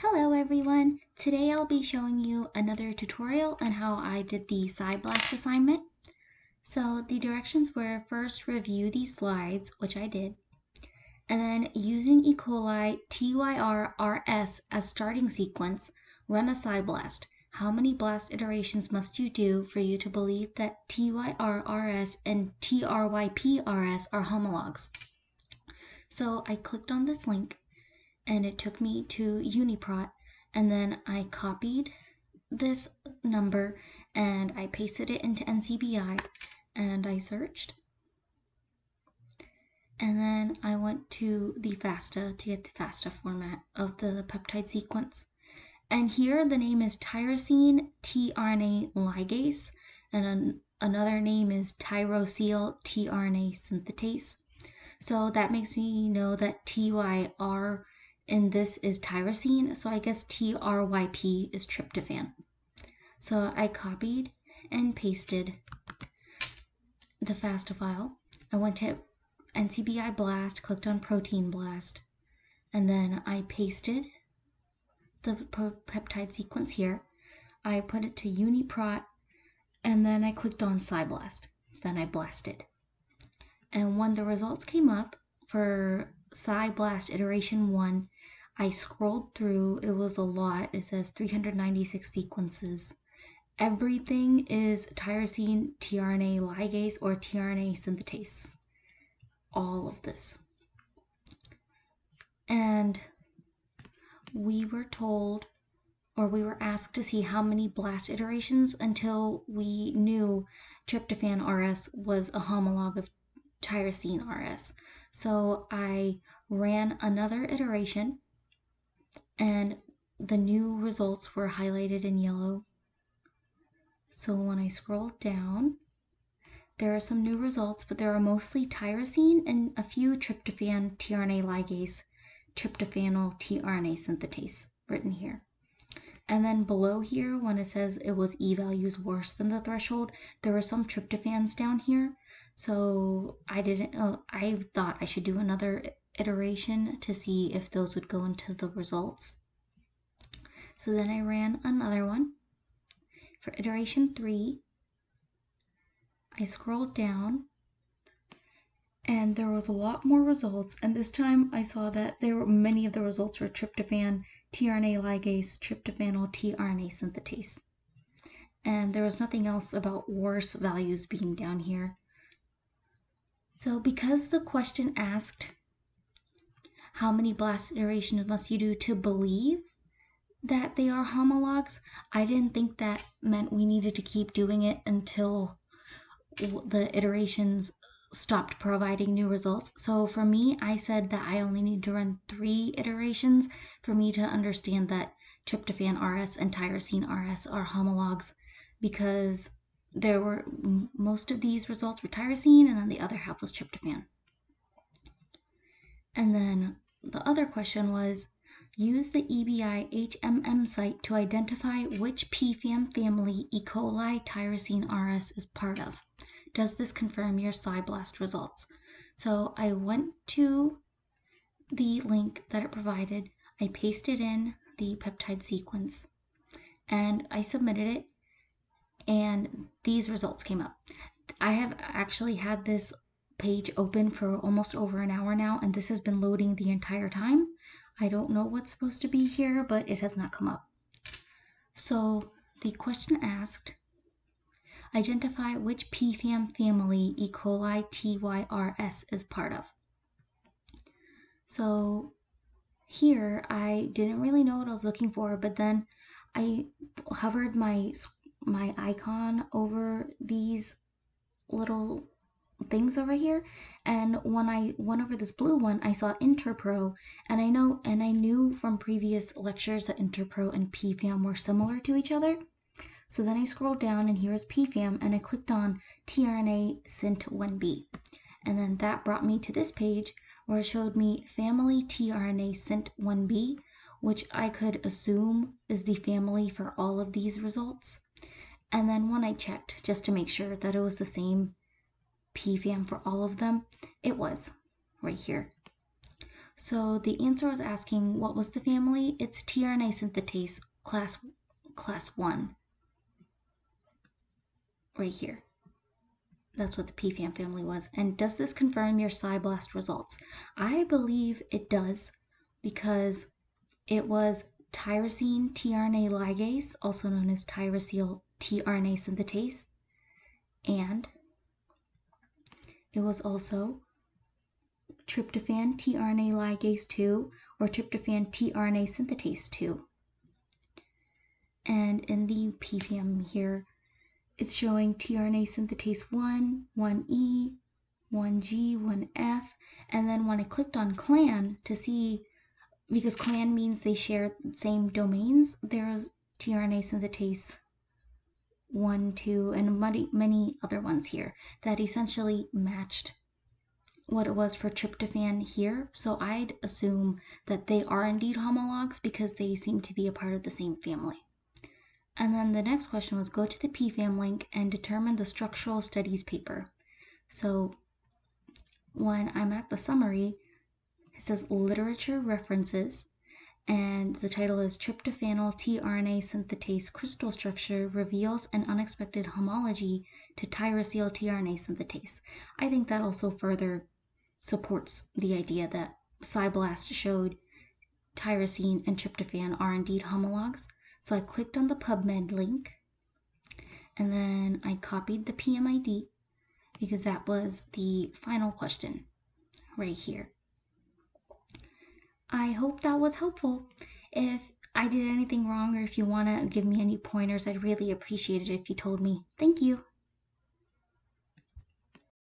Hello everyone! Today I'll be showing you another tutorial on how I did the PSI-BLAST assignment. So the directions were first review these slides, which I did, and then using E. coli TYR-RS as starting sequence, run a PSI-BLAST. How many blast iterations must you do for you to believe that TYR-RS and TRYP-RS are homologs? So I clicked on this link and it took me to UniProt and then I copied this number and I pasted it into NCBI and I searched and then I went to the FASTA to get the FASTA format of the peptide sequence. And here the name is tyrosine tRNA ligase, and an, another name is tyrosyl tRNA synthetase. So that makes me know that TYR and this is tyrosine, so I guess TRYP is tryptophan. So I copied and pasted the FASTA file. I went to NCBI blast, clicked on protein blast, and then I pasted the peptide sequence here. I put it to UniProt, and then I clicked on PSI-BLAST. Then I blasted. And when the results came up for PSI-BLAST iteration 1, I scrolled through, it was a lot. It says 396 sequences. Everything is tyrosine tRNA ligase or tRNA synthetase. All of this. And we were told or we were asked to see how many blast iterations until we knew tryptophan RS was a homolog of tyrosine RS. So I ran another iteration and the new results were highlighted in yellow. So when I scroll down, there are some new results, but there are mostly tyrosine and a few tryptophan tRNA ligase, tryptophanyl tRNA synthetase written here. And then below here, when it says it was E values worse than the threshold, there were some tryptophans down here. So I didn't, uh, I thought I should do another iteration to see if those would go into the results. So then I ran another one. For iteration three, I scrolled down and there was a lot more results and this time I saw that there were many of the results were tryptophan, tRNA ligase, tryptophanyl tRNA synthetase. And there was nothing else about worse values being down here. So because the question asked how many blast iterations must you do to believe that they are homologs, I didn't think that meant we needed to keep doing it until the iterations stopped providing new results. So for me, I said that I only need to run three iterations for me to understand that tryptophan RS and tyrosine RS are homologs because there were most of these results were tyrosine and then the other half was tryptophan. And then the other question was use the EBI HMM site to identify which PFAM family E. coli tyrosine RS is part of. Does this confirm your PSI-BLAST results? So I went to the link that it provided, I pasted in the peptide sequence, and I submitted it, and these results came up. I have actually had this page open for almost over an hour now, and this has been loading the entire time. I don't know what's supposed to be here, but it has not come up. So the question asked, identify which PFAM family E. coli TYRS is part of. So here I didn't really know what I was looking for, but then I hovered my my icon over these little things over here and when I went over this blue one I saw Interpro and I know and I knew from previous lectures that Interpro and PFAM were similar to each other so then I scrolled down and here is PFAM and I clicked on tRNA Synt1B and then that brought me to this page where it showed me family tRNA Synt1B which I could assume is the family for all of these results and then when I checked just to make sure that it was the same PFAM for all of them? It was right here. So the answer was asking what was the family? It's tRNA synthetase class class 1. Right here. That's what the PFAM family was. And does this confirm your PSI-BLAST results? I believe it does because it was tyrosine tRNA ligase, also known as tyrosyl tRNA synthetase, and it was also tryptophan tRNA ligase 2 or tryptophan tRNA synthetase 2. And in the PFAM here, it's showing tRNA synthetase 1, 1E, 1G, 1F, and then when I clicked on CLAN to see, because CLAN means they share the same domains, there's tRNA synthetase 1, 2, and many, many other ones here that essentially matched what it was for tryptophan here. So I'd assume that they are indeed homologs because they seem to be a part of the same family. And then the next question was go to the PFAM link and determine the structural studies paper. So when I'm at the summary, it says literature references, and the title is Tryptophanyl tRNA synthetase crystal structure reveals an unexpected homology to tyrosyl tRNA synthetase. I think that also further supports the idea that PSI-BLAST showed tyrosine and tryptophan are indeed homologs. So I clicked on the PubMed link and then I copied the PMID because that was the final question right here. I hope that was helpful. If I did anything wrong or if you want to give me any pointers, I'd really appreciate it if you told me. Thank you.